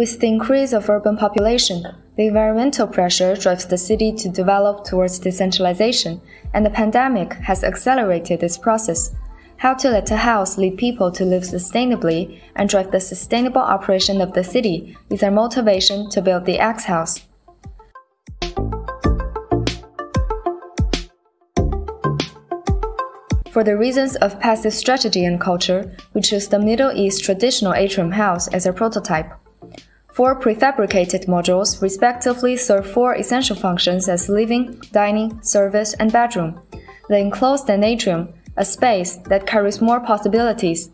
With the increase of urban population, the environmental pressure drives the city to develop towards decentralization, and the pandemic has accelerated this process. How to let a house lead people to live sustainably and drive the sustainable operation of the city is our motivation to build the X House. For the reasons of passive strategy and culture, we choose the Middle East traditional atrium house as our prototype. Four prefabricated modules respectively serve four essential functions as living, dining, service, and bedroom. They enclose an atrium, a space that carries more possibilities.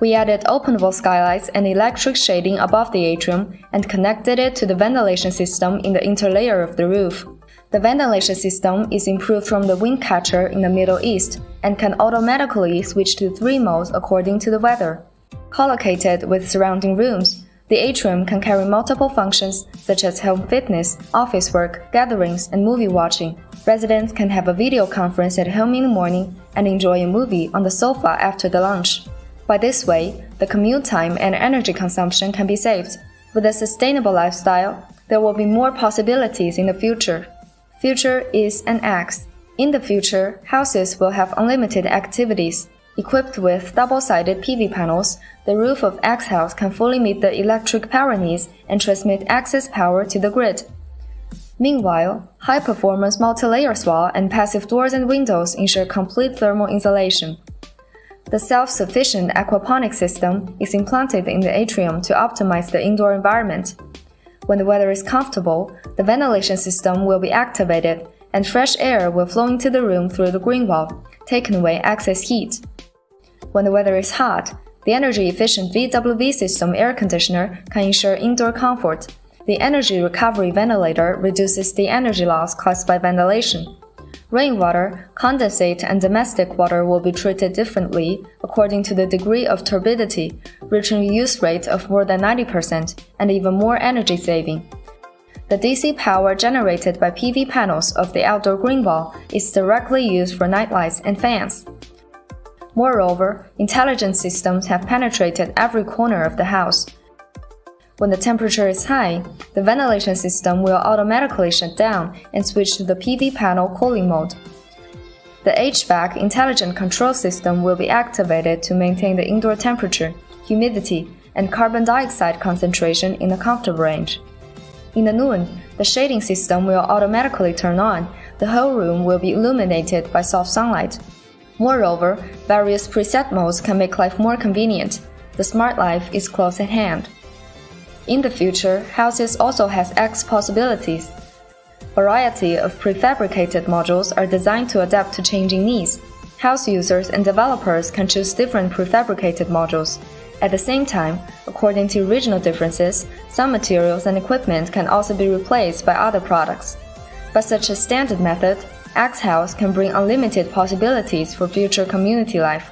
We added openable skylights and electric shading above the atrium and connected it to the ventilation system in the interlayer of the roof. The ventilation system is improved from the wind catcher in the Middle East and can automatically switch to three modes according to the weather. Collocated with surrounding rooms, the atrium can carry multiple functions such as home fitness, office work, gatherings, and movie watching. Residents can have a video conference at home in the morning and enjoy a movie on the sofa after the lunch. By this way, the commute time and energy consumption can be saved. With a sustainable lifestyle, there will be more possibilities in the future. Future is an X. In the future, houses will have unlimited activities. Equipped with double-sided PV panels, the roof of X House can fully meet the electric power needs and transmit excess power to the grid. Meanwhile, high-performance multi-layer wall and passive doors and windows ensure complete thermal insulation. The self-sufficient aquaponic system is implanted in the atrium to optimize the indoor environment. When the weather is comfortable, the ventilation system will be activated and fresh air will flow into the room through the green wall, taking away excess heat. When the weather is hot, the energy efficient VWV system air conditioner can ensure indoor comfort. The energy recovery ventilator reduces the energy loss caused by ventilation. Rainwater, condensate, and domestic water will be treated differently according to the degree of turbidity, reaching a use rate of more than 90% and even more energy saving. The DC power generated by PV panels of the outdoor green wall is directly used for nightlights and fans. Moreover, intelligent systems have penetrated every corner of the house, when the temperature is high, the ventilation system will automatically shut down and switch to the PV panel cooling mode. The HVAC intelligent control system will be activated to maintain the indoor temperature, humidity, and carbon dioxide concentration in a comfortable range. In the noon, the shading system will automatically turn on. The whole room will be illuminated by soft sunlight. Moreover, various preset modes can make life more convenient. The smart life is close at hand. In the future, houses also has X possibilities. Variety of prefabricated modules are designed to adapt to changing needs. House users and developers can choose different prefabricated modules. At the same time, according to regional differences, some materials and equipment can also be replaced by other products. By such a standard method, X House can bring unlimited possibilities for future community life.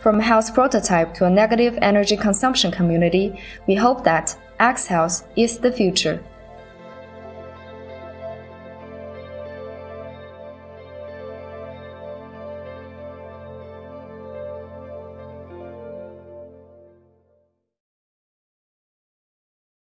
From a house prototype to a negative energy consumption community, we hope that X House is the future.